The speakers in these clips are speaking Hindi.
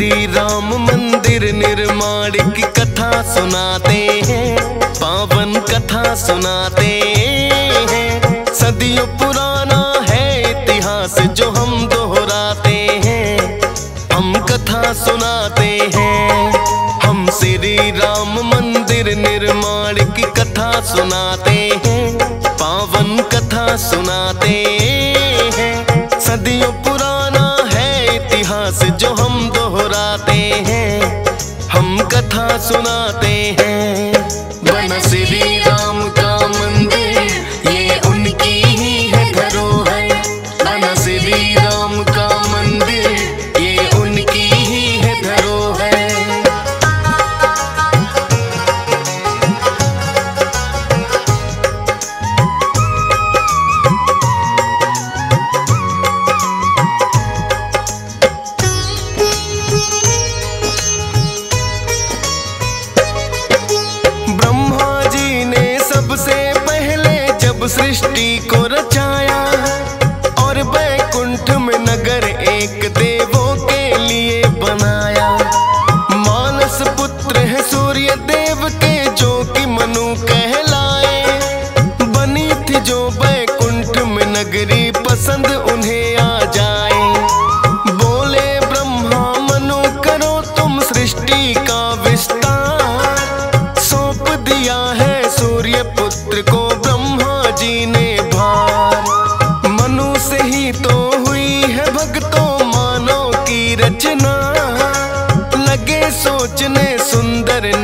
श्री राम मंदिर निर्माण की कथा सुनाते हैं, पावन कथा सुनाते हैं। सदियों पुराना है इतिहास जो हम दोहराते हैं, हम कथा सुनाते हैं। हम श्री राम मंदिर निर्माण की कथा सुनाते हैं, पावन कथा सुनाते हैं। सदियों पुराना है इतिहास जो सुना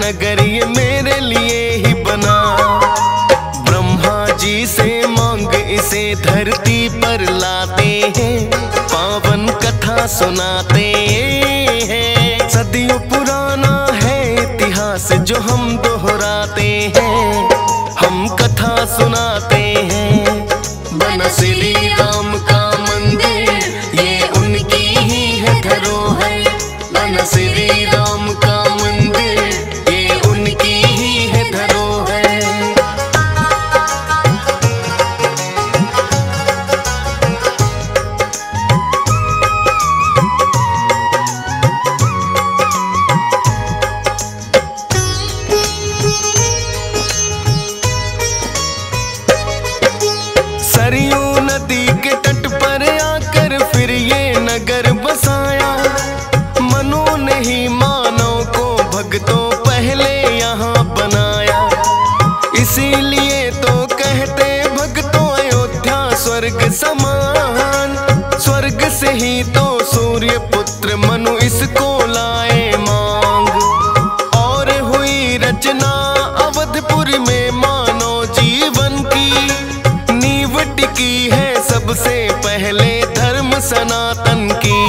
नगर ये मेरे लिए ही बना। ब्रह्मा जी से मांग इसे धरती पर लाते हैं, पावन कथा सुनाते हैं। सदियों पुराना है इतिहास जो हम दोहराते हैं। की है सबसे पहले धर्म सनातन की।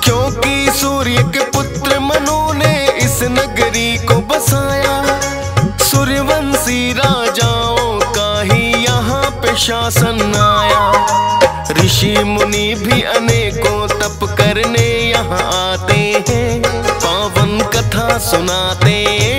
क्योंकि सूर्य के पुत्र मनु ने इस नगरी को बसाया। सूर्यवंशी राजाओं का ही यहाँ पे शासन आया। ऋषि मुनि भी अनेकों तप करने यहाँ आते हैं, पावन कथा सुनाते हैं।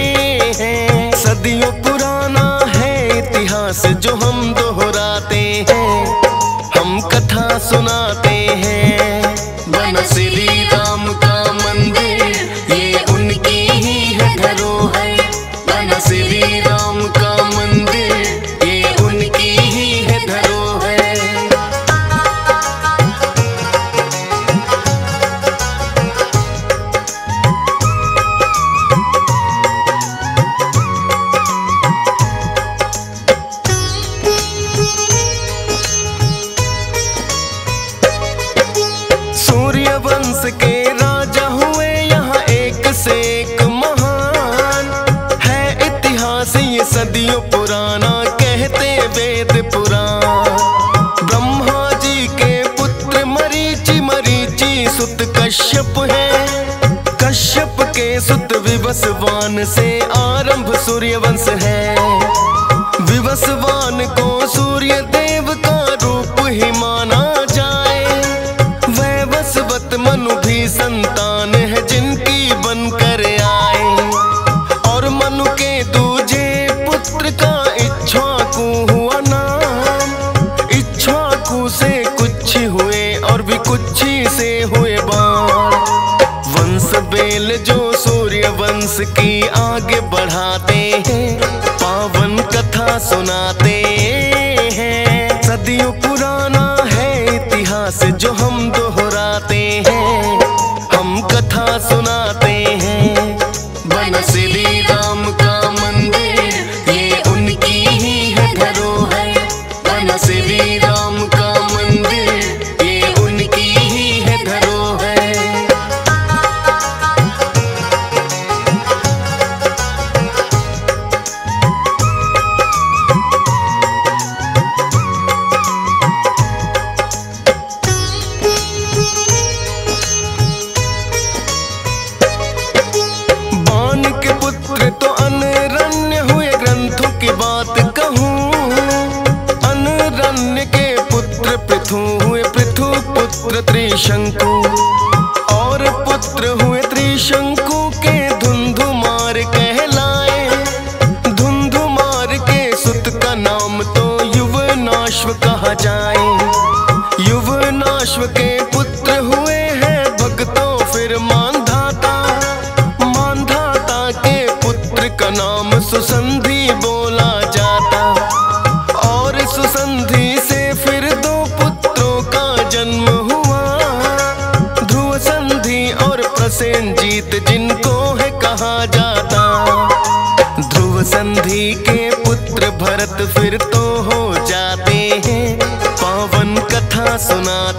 ईमान से। की आगे बढ़ाते हैं। पावन कथा सुनाते प्रेत जिनको है कहा जाता। ध्रुव संधि के पुत्र भरत फिर तो हो जाते हैं। पावन कथा सुना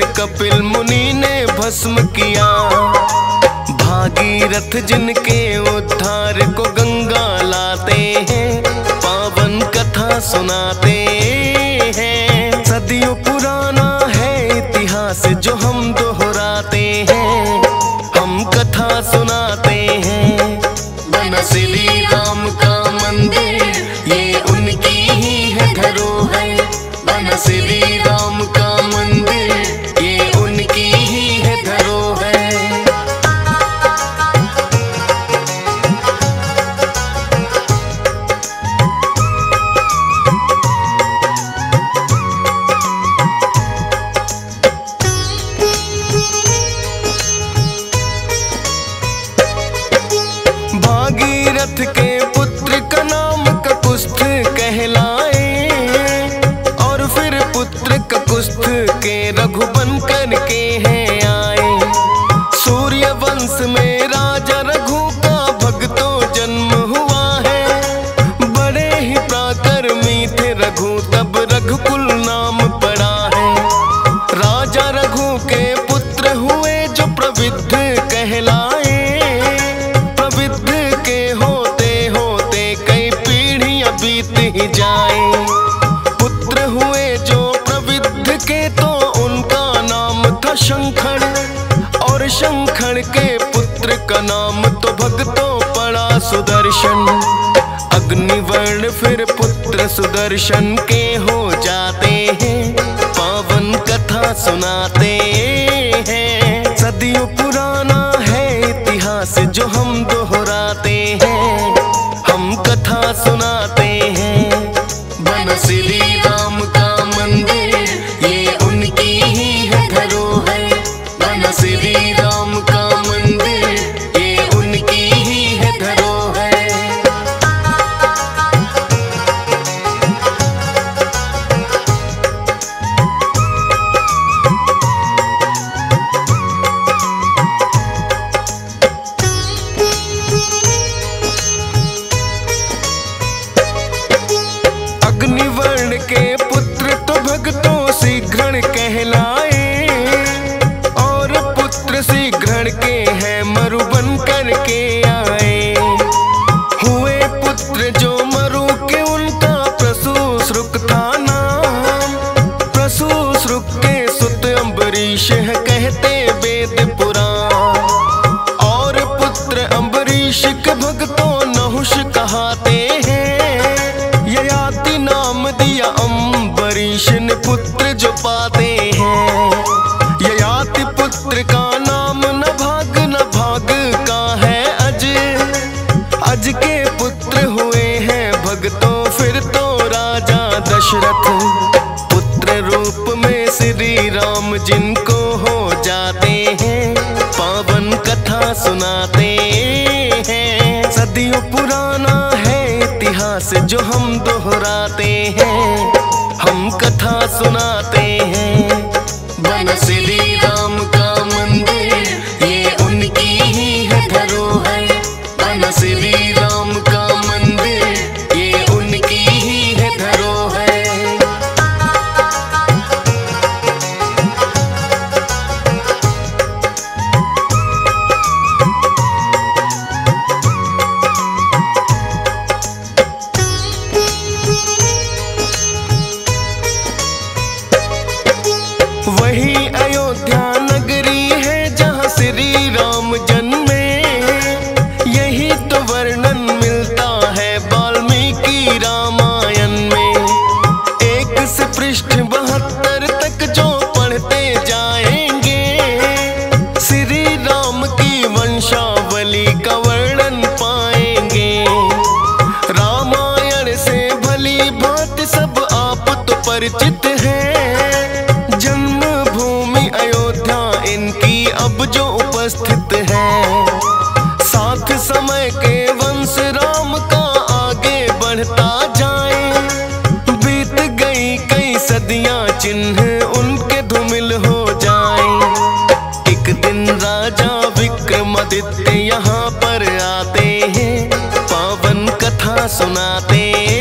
थे कपिल मुनि ने भस्म किया। भागीरथ जिनके उद्धार को गंगा लाते हैं, पावन कथा सुनाते राम तो भक्तों पड़ा सुदर्शन। अग्निवर्ण फिर पुत्र सुदर्शन के हो जाते हैं। पावन कथा सुनाते हैं। सदियों पुराना है इतिहास जो हम दोहरा के पुत्र तो भक्तों राम जिनको हो जाते हैं, पावन कथा सुनाते हैं। सदियों पुराना है इतिहास जो हम दोहराते हैं। हम कथा सुनाते पर आते हैं पावन कथा सुनाते हैं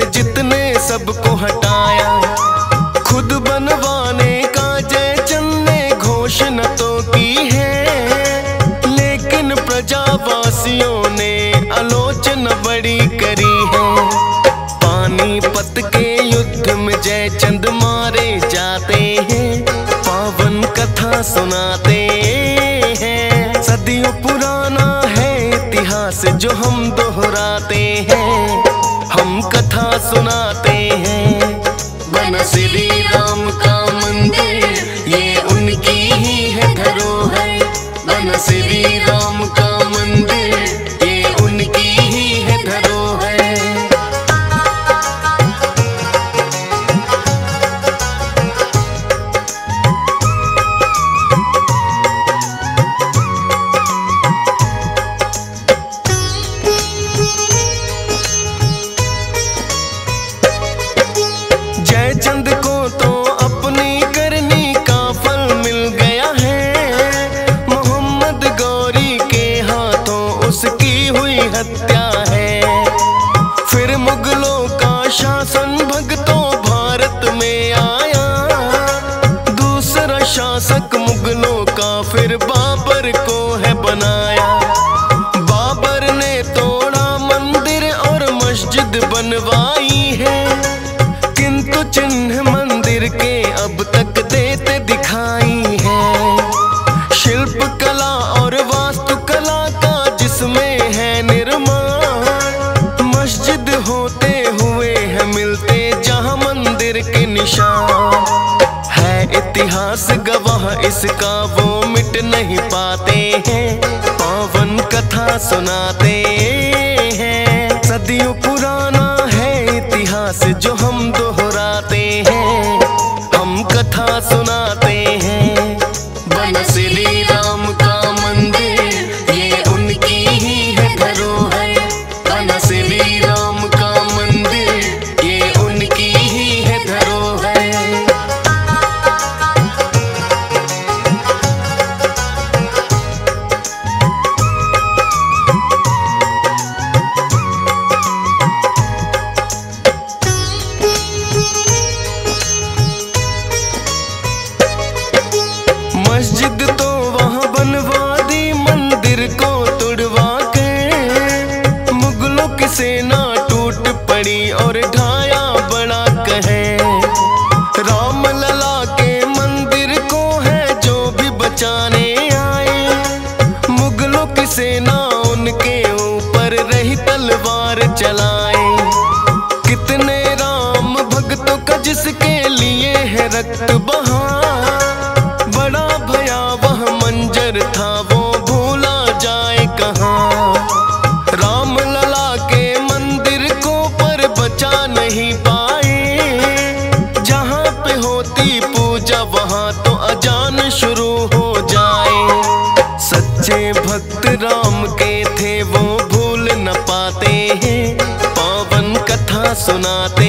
थे जितने सबको हटाया। खुद बनवाने का जय चंद ने घोषणा तो की है। लेकिन प्रजावासियों ने आलोचना बड़ी करी है। पानीपत के युद्ध में जय चंद मारे जाते हैं। पावन कथा सुनाते हैं। सदियों पुराना है इतिहास जो हम दोहराते हैं। कथा सुनाते हैं। मन सिरी उसकी हुई हत्या। इसका वो मिट नहीं पाते हैं। पावन कथा सुनाते हैं। सदियों पुराना है इतिहास जो हम दो सुनाते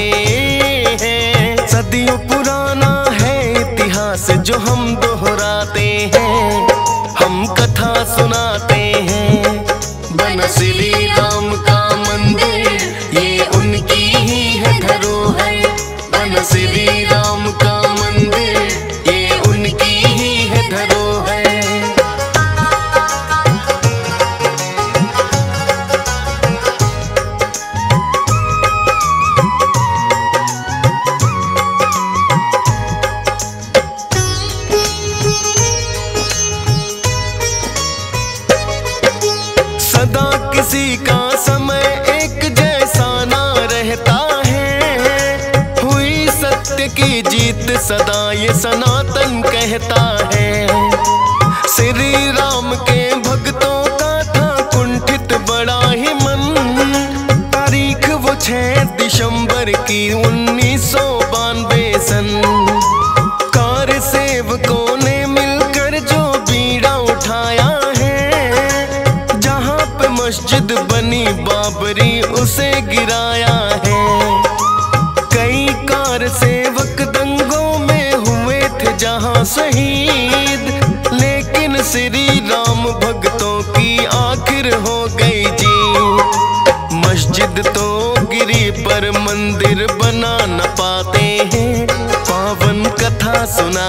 हैं। सदियों पुराना है इतिहास जो हम दोहराते हैं। हम कथा सुनाते हैं। बनसिली सुना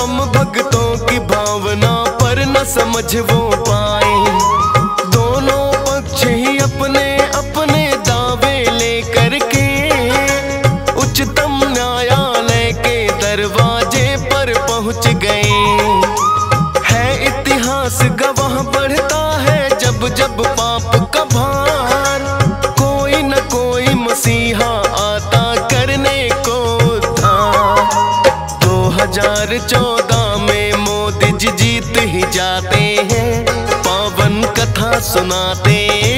राम भक्तों की भावना पर न समझ वो पा सुनाते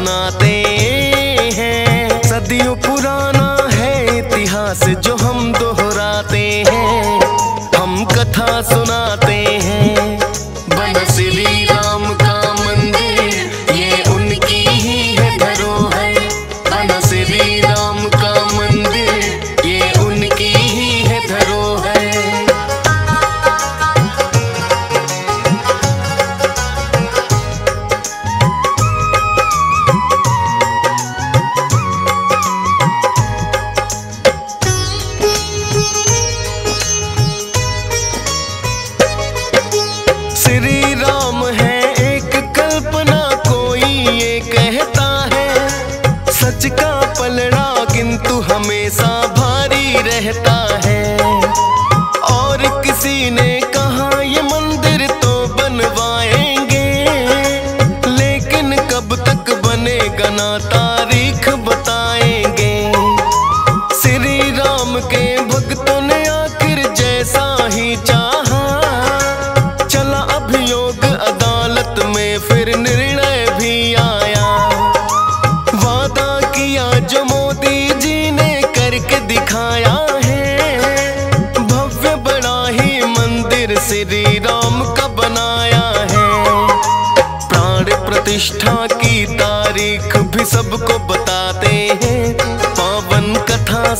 করুণাতে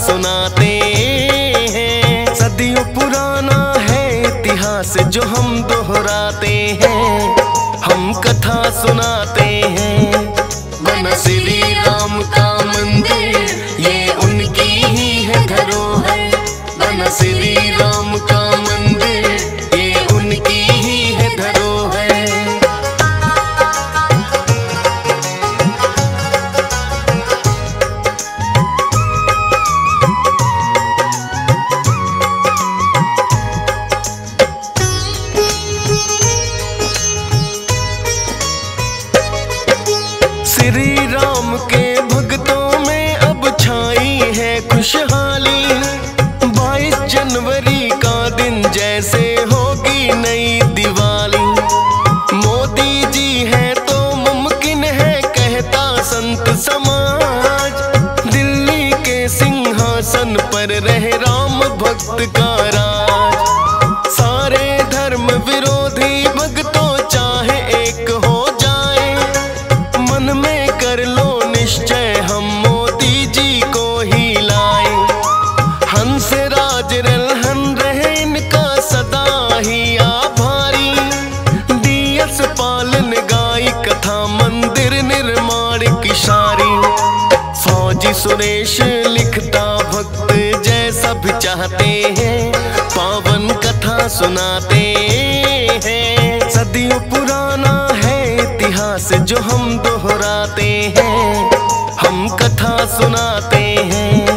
सुनाते हैं। सदियों पुराना है इतिहास जो हम दोहरा सुरेश लिखता भक्त जय सब चाहते हैं, पावन कथा सुनाते हैं। सदियों पुराना है इतिहास जो हम दोहराते हैं, हम कथा सुनाते हैं।